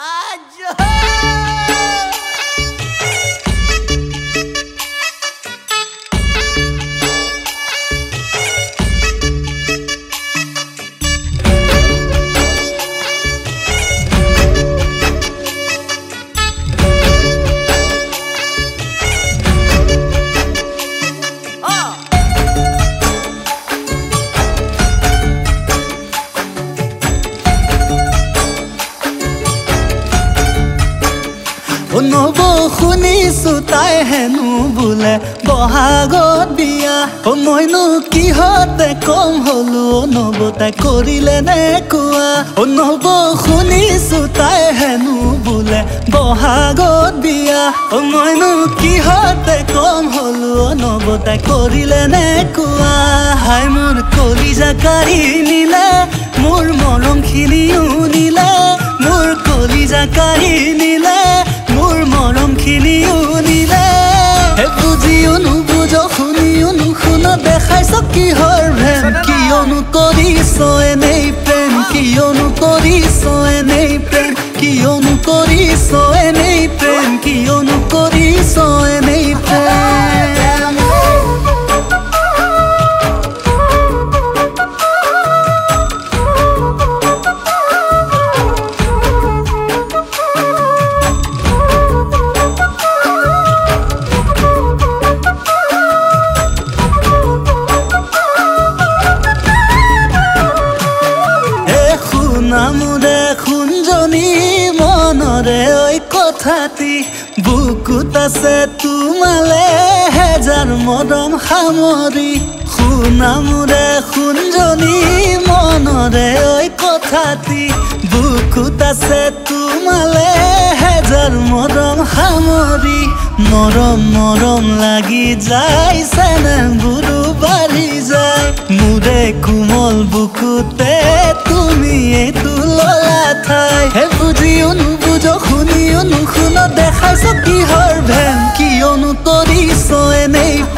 I just নব শুনিছো তাই হেনো বোলে বহাগত বিয়া অ মইনো কিহতে কম হলো নব তাই কৰিলে নে কোৱা অ নব শুনিছো তাই হেনো বোলে বহাগত বিয়া মইনো কিহতে কম হলো নব তাই কৰিলে নে কোৱা হাই মোৰ কলিজা কাঢ়ি নিলে মোৰ মৰমখিনিও নিলে মোৰ কলিজা কাঢ়ি নিলে খিনিও নিলে হে বুজিও নুবুজ শুনিও নুশুন দেখাইছ কিহৰ ভেম কিয়নো কৰিছ এনেই প্ৰেম কিয়নো কৰিছ এনেই প্ৰেম। কিয়নো কৰিছ এনেই প্ৰেম কিয়নো কৰিছ এনেই প্ৰেম। কথাটি বুকুত আছে তোমালে হেজাৰ মৰম সামৰি। শুনামোৰে শুঞ্জনী মনৰে ঐ কথাটি। বুকুত আছে তোমালে হেজাৰ মৰম সামৰি। মৰম মৰম লাগি যায় চেনেহবোৰো বাঢ়ি যায়। মোৰে কোমল বুকুতে কিয়নো কৰিছ এনেই প্ৰেম কিয়নো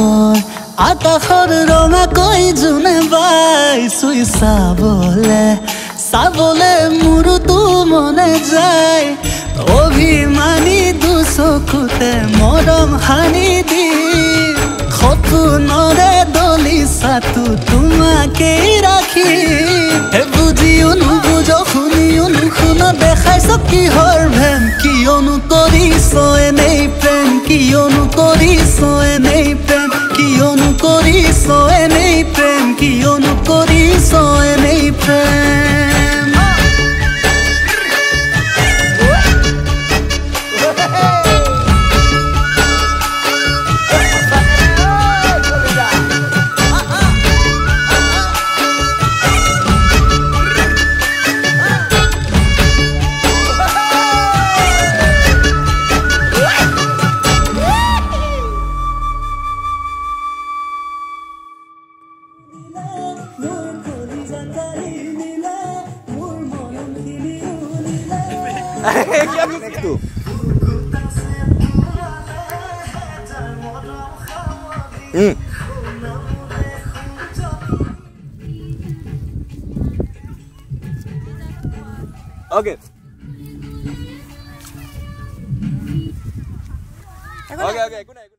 আকাশৰ আকাশৰ ৰঙাকৈ যোনে বাই চুই চাবলে। চাবলে মোৰোতো মনে যায়। অভিমানী দুচকুতে মৰম সানি দি। সপোনৰে দলিচাটো তোমাকেই ৰাখি। হে বুজিও নুবুজ শুনিও নুশুন দেখাইছ কিহৰ ভেম কিয়নো কৰিছ এনেই প্ৰেম কিয়নো কৰিছ এনেই প্ৰেম কিয়নো কৰিছ এনেই প্ৰেম কিয়নো কৰিছ এনেই প্ৰেম মোৰ Next. Hmm. Oke. Okay. Oke okay, oke, okay.